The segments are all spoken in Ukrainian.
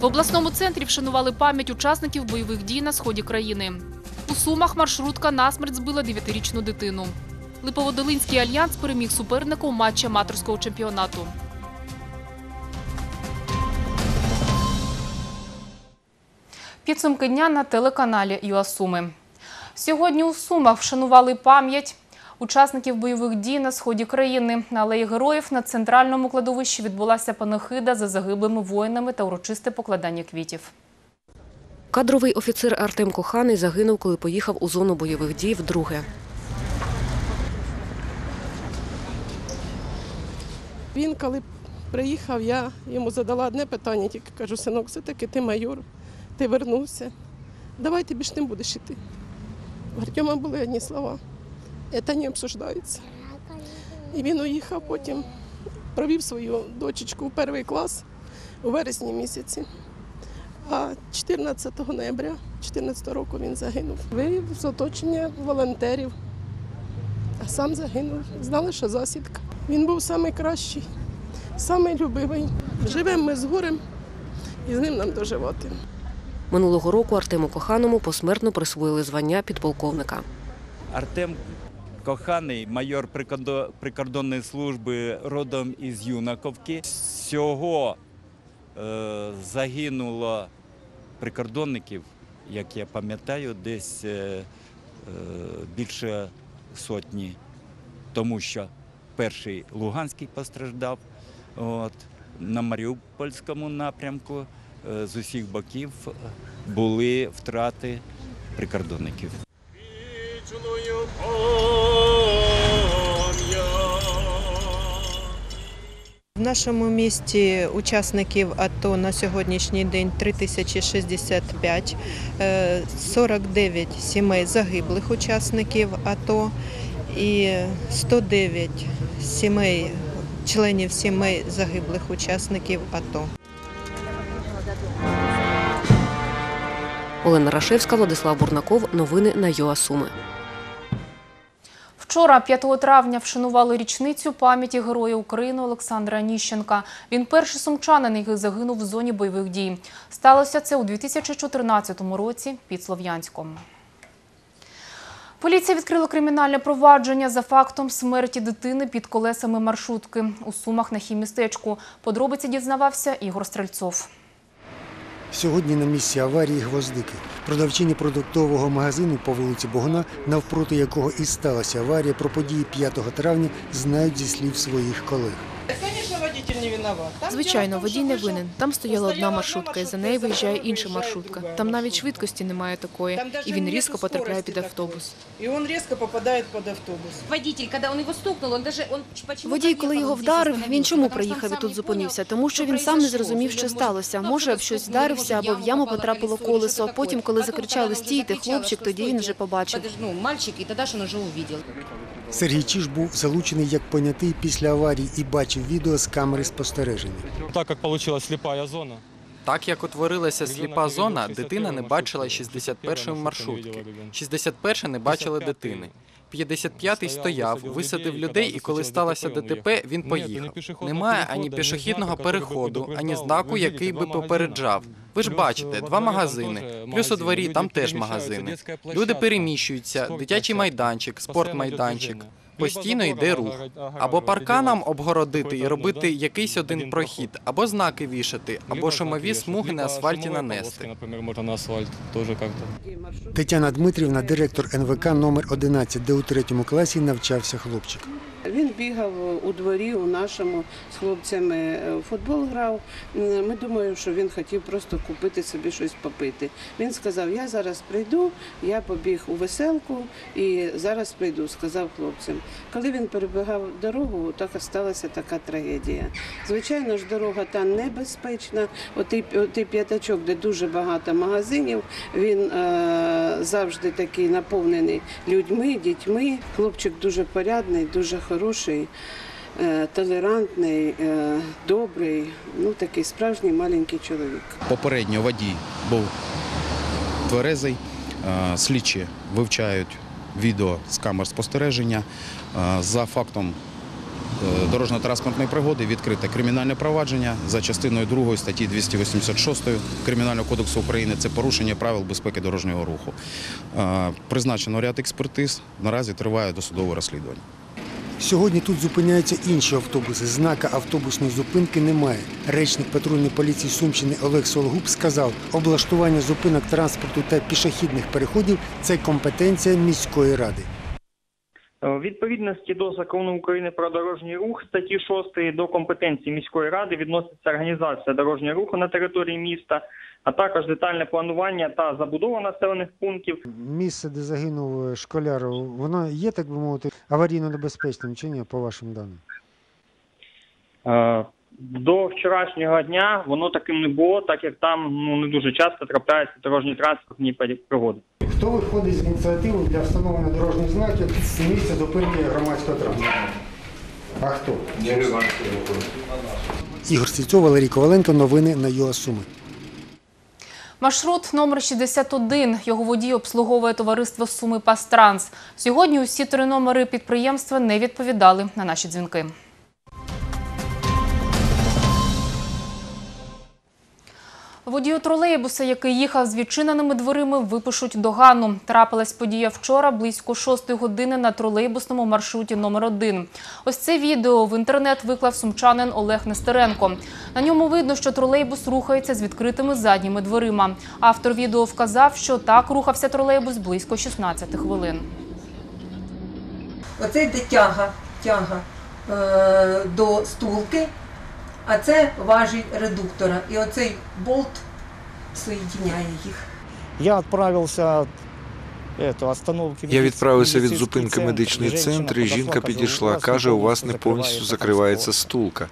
В обласному центрі вшанували пам'ять учасників бойових дій на сході країни. У Сумах маршрутка насмерть збила 9-річну дитину. Липоводолинський альянс переміг суперника у матчі аматорського чемпіонату. Підсумки дня на телеканалі ЮАСуми. Сьогодні у Сумах вшанували пам'ять учасників бойових дій на сході країни. На алеї героїв на центральному кладовищі відбулася панахида за загиблими воїнами та урочисте покладання квітів. Кадровий офіцер Артем Коханий загинув, коли поїхав у зону бойових дій вдруге. Він, коли приїхав, я йому задала одне питання, тільки кажу, синок, все-таки ти майор, ти вернувся. Давай ти більш не будеш іти. В Артема були одні слова. Це не обсуждається. І він уїхав потім, провів свою дочечку в перший клас у вересні місяці. А 14 ноября 2014 року він загинув. Виїв з оточення волонтерів, а сам загинув. Знали, що засідка. Він був найкращий, найлюбивий. Живемо ми з горем і з ним нам доживати. Минулого року Артему Коханому посмертно присвоїли звання підполковника. Артем Коханий, майор прикордонної служби родом із Юнаковки. Всього е, загинуло прикордонників, як я пам'ятаю, десь е, е, більше сотні, тому що перший Луганський постраждав от, на Маріупольському напрямку. З усіх боків були втрати прикордонників. Нашому місті учасників АТО на сьогоднішній день 3065, е, 49 сімей загиблих учасників АТО і 109 сімей, членів сімей загиблих учасників АТО. Олена Рашевська, Владислав Бурнаков. Новини на ЮАСуми. Вчора, 5 травня, вшанували річницю пам'яті Героя України Олександра Ніщенка. Він перший сумчанин, який загинув в зоні бойових дій. Сталося це у 2014 році під Слов'янськом. Поліція відкрила кримінальне провадження за фактом смерті дитини під колесами маршрутки у Сумах на хімістечку. Подробиці дізнавався Ігор Стрельцов. Сьогодні на місці аварії гвоздики. Продавчині продуктового магазину по вулиці Богуна, навпроти якого і сталася аварія, про події 5 травня знають зі слів своїх колег. Звичайно, водій не винен. Там стояла одна маршрутка, і за нею виїжджає інша маршрутка. Там навіть швидкості немає такої, і він різко потрапляє під автобус. И он резко попадает под автобус. Водитель, когда он его стукнул, он даже он почему Водій, коли його вдарив, він чому приїхав і тут зупинився? Тому що він сам не зрозумів, що сталося. Може, об щось вдарився або в яму потрапило колесо. Потім, коли закричали стійте, хлопчик, тоді він вже побачив. Ну, мальчик, и тогда же он уже увидел. Сергій Чіш був залучений як понятий після аварії і бачив відео з камери спостереження. Так як вийшла сліпа зона. Так як утворилася сліпа зона, дитина не бачила 61-ї маршрутки. 61 не бачила дитини. 55-й стояв, висадив людей, і коли сталося ДТП, він поїхав. Немає ані пішохідного переходу, ані знаку, який би попереджав. Ви ж бачите, два магазини, плюс у дворі там теж магазини. Люди переміщуються, дитячий майданчик, спортмайданчик. Постійно йде рух. Або парканом обгородити і робити якийсь один прохід, або знаки вішати, або шумові смуги на асфальті нанести. Тетяна Дмитрівна, директор НВК номер 11, де у третьому класі навчався хлопчик. Він бігав у дворі у нашому з хлопцями е, футбол грав. Ми думаємо, що він хотів просто купити собі щось попити. Він сказав: Я зараз прийду, я побіг у веселку і зараз прийду, сказав хлопцям. Коли він перебігав дорогу, так сталася така трагедія. Звичайно ж, дорога та небезпечна. Отий, отий п'ятачок, де дуже багато магазинів, він е, завжди такий наповнений людьми, дітьми. Хлопчик дуже порядний, дуже хороший, е, толерантний, е, добрий, ну такий справжній маленький чоловік. Попередньо водій був тверезий. Е, Слідчі вивчають відео з камер спостереження. За фактом дорожньо-транспортної пригоди відкрите кримінальне провадження за частиною 2 статті 286 Кримінального кодексу України. Це порушення правил безпеки дорожнього руху. Призначено ряд експертиз. Наразі триває досудове розслідування. Сьогодні тут зупиняються інші автобуси. Знака автобусної зупинки немає. Речник патрульної поліції Сумщини Олег Сологуб сказав, облаштування зупинок транспорту та пішохідних переходів це компетенція міської ради. Е, відповідності до закону України про дорожній рух статті 6 до компетенції міської ради відноситься організація дорожнього руху на території міста, а також детальне планування та забудова населених пунктів. Місце, де загинув школяр, воно є, так би мовити, аварійно небезпечним чи ні, по вашим даним? Е, До вчорашнього дня воно таким не було, так як там ну не дуже часто трапляються дорожні транспортні пригоди. Хто виходить з ініціативи для встановлення дорожніх знаків з місця зупинки громадського транспорту? А хто? Ігор Сільцов, Валерій Коваленко. Новини на ЮА Суми. Маршрут номер 61. Його водій обслуговує товариство Суми Пастранс. Сьогодні усі три номери підприємства не відповідали на наші дзвінки. Водію тролейбуса, який їхав з відчиненими дверима, випишуть догану. Трапилась подія вчора близько 6 години на тролейбусному маршруті номер 1 Ось це відео в інтернет виклав сумчанин Олег Нестеренко. На ньому видно, що тролейбус рухається з відкритими задніми дверима. Автор відео вказав, що так рухався тролейбус близько 16 хвилин. Оце йде тяга, тяга е, до стулки, а це важіль редуктора. І оцей болт соєдиняє їх. Я відправився. Я відправився від зупинки медичний центр, і жінка підійшла. Каже, у вас не повністю закривається стулка.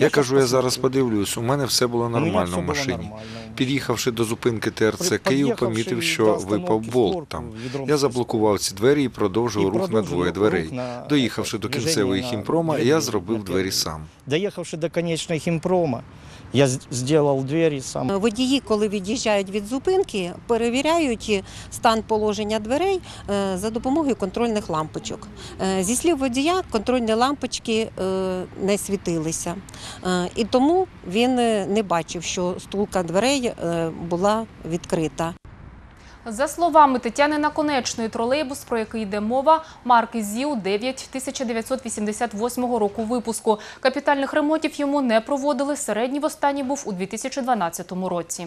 Я кажу, я зараз подивлюсь. У мене все було нормально в машині. Під'їхавши до зупинки ТРЦ Київ, помітив, що випав болт там. Я заблокував ці двері і продовжив рух на двоє дверей. Доїхавши до кінцевої хімпрома, я зробив двері сам. Доїхавши до конечної хімпрома, я зробив двері сам. Водії, коли від'їжджають від зупинки, перевіряють стан положення дверей е, за допомогою контрольних лампочок. Е, Зі слів водія, контрольні лампочки е, не світилися. І тому він не бачив, що стулка дверей була відкрита. За словами Тетяни Наконечної, тролейбус, про який йде мова, марки ЗІУ 9 1988 року випуску. Капітальних ремонтів йому не проводили. Середній востанній був у 2012 році.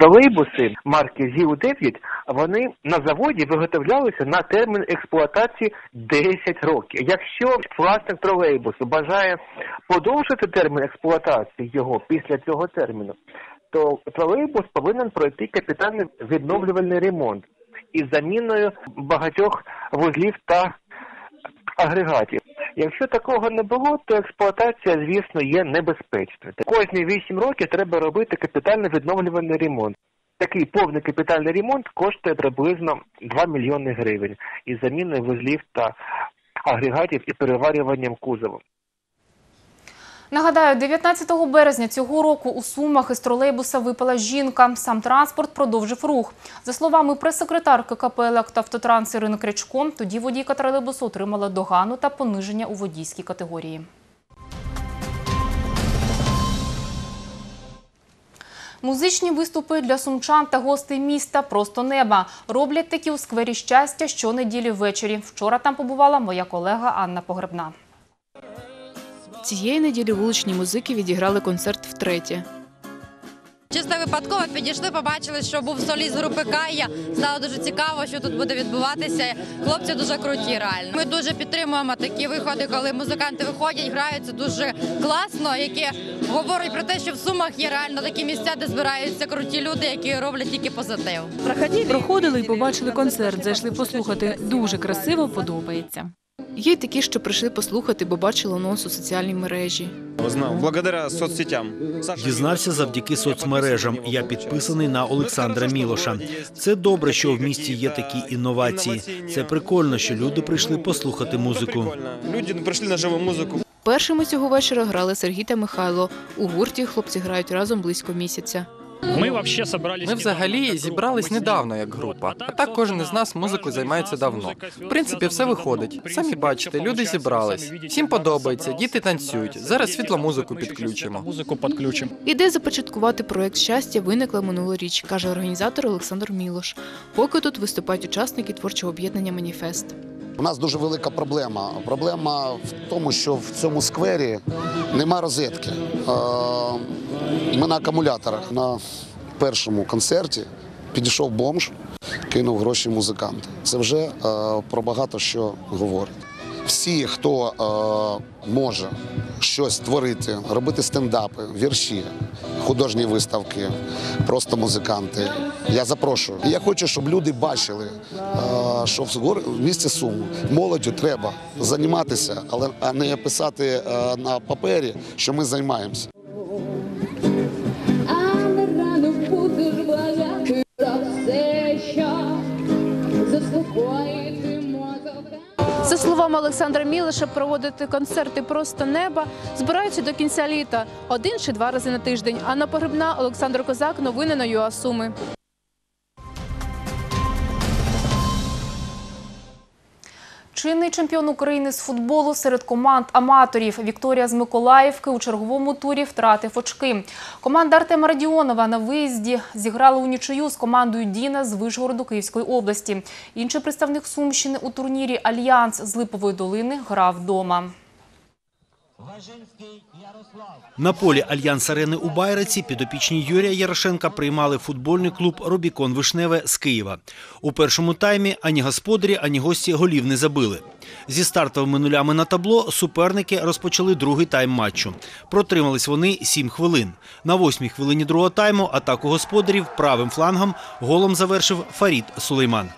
Тролейбуси марки ЗІУ-9, вони на заводі виготовлялися на термін експлуатації 10 років. Якщо власник тролейбусу бажає подовжити термін експлуатації його після цього терміну, то тролейбус повинен пройти капітальний відновлювальний ремонт із заміною багатьох вузлів та агрегатів. Якщо такого не було, то експлуатація, звісно, є небезпечною. Кожні 8 років треба робити капітально відновлювальний ремонт. Такий повний капітальний ремонт коштує приблизно 2 мільйони гривень із заміною вузлів та агрегатів і переварюванням кузову. Нагадаю, 19 березня цього року у Сумах із тролейбуса випала жінка. Сам транспорт продовжив рух. За словами прес-секретарки КП «Електроавтотранс» Ірини Крячко, тоді водійка тролейбусу отримала догану та пониження у водійській категорії. Музичні виступи для сумчан та гостей міста просто неба. Роблять такі у сквері щастя щонеділі ввечері. Вчора там побувала моя колега Анна Погребна. Цієї неділі вуличні музики відіграли концерт втретє. Чисто випадково підійшли, побачили, що був соліст групи Кая. Стало дуже цікаво, що тут буде відбуватися. Хлопці дуже круті, реально. Ми дуже підтримуємо такі виходи, коли музиканти виходять, грають. Це дуже класно, яке говорить про те, що в Сумах є реально такі місця, де збираються круті люди, які роблять тільки позитив. Проходили і побачили концерт, зайшли послухати. Дуже красиво, подобається. Є й такі, що прийшли послухати, бо бачили анонс у соціальній мережі. Узнав благодаря соцсетям. Дізнався завдяки соцмережам. Я підписаний на Олександра Мілоша. Це добре, що в місті є такі інновації. Це прикольно, що люди прийшли послухати музику. Люди прийшли на живу музику. Першими цього вечора грали Сергій та Михайло. У гурті хлопці грають разом близько місяця. Мы вообще собрались. Ми взагалі зібрались недавно як група. А так кожен із нас музикою займається давно. В принципі, все виходить. Самі бачите, люди зібрались. Всім подобається, діти танцюють. Зараз світло музику підключимо. Музику підключимо. Ідея започаткувати проект щастя виникла минулоріч, каже організатор Олександр Мілош. Поки тут виступають учасники творчого об'єднання Маніфест. У нас дуже велика проблема. Проблема в тому, що в цьому сквері нема розетки. Ми на акумуляторах. На першому концерті підійшов бомж, кинув гроші музиканту. Це вже е, про багато що говорить. Всі, хто е, може щось творити, робити стендапи, вірші, художні виставки, просто музиканти. Я запрошую. Я хочу, щоб люди бачили, е, що в в місті Суму молоддю треба займатися, але а не писати е, на папері, що ми займаємося. За словами Олександра Мілиша, проводити концерти просто неба збираються до кінця літа один чи два рази на тиждень. Анна Погребна, Олександр Козак. Новини на ЮА Чинний чемпіон України з футболу серед команд аматорів Вікторія з Миколаївки у черговому турі втратив очки. Команда Артема Радіонова на виїзді зіграла у нічию з командою Діна з Вишгороду Київської області. Інший представник Сумщини у турнірі Альянс з Липової долини грав вдома. На полі Альянс Арени у Байраці підопічні Юрія Ярошенка приймали футбольний клуб Робікон Вишневе з Києва. У першому таймі ані господарі, ані гості голів не забили. Зі стартовими нулями на табло суперники розпочали другий тайм матчу. Протримались вони 7 хвилин. На восьмій хвилині другого тайму атаку господарів правим флангом голом завершив Фарід Сулейман.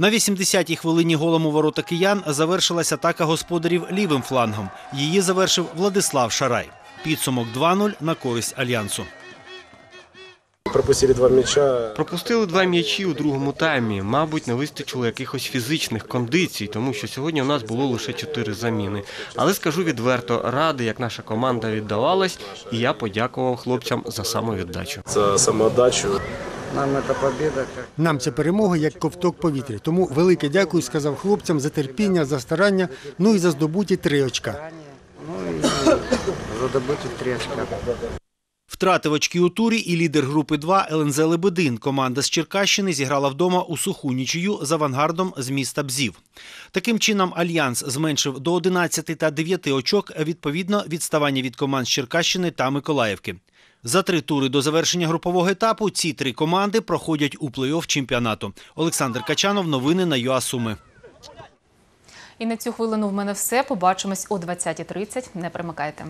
На 80-й хвилині голом у ворота киян завершилась атака господарів лівим флангом. Її завершив Владислав Шарай. Підсумок 2-0 на користь Альянсу. Пропустили два м'яча. Пропустили два м'ячі у другому таймі. Мабуть, не вистачило якихось фізичних кондицій, тому що сьогодні у нас було лише чотири заміни. Але скажу відверто, радий, як наша команда віддавалась, і я подякував хлопцям за самовіддачу. За самоотдачу. Нам це побіда. Нам це перемога як ковток повітря. Тому велике дякую сказав хлопцям за терпіння, за старання, ну і за здобуті три очка. Задобути три очка. Втратив очки у турі і лідер групи 2 ЛНЗ Лебедин. Команда з Черкащини зіграла вдома у суху нічию з авангардом з міста Бзів. Таким чином, Альянс зменшив до 11 та 9 очок відповідно відставання від команд з Черкащини та Миколаївки. За три тури до завершення групового етапу ці три команди проходять у плей-офф чемпіонату. Олександр Качанов, новини на ЮАСуми. І на цю хвилину в мене все. Побачимось о 20.30. Не примикайте.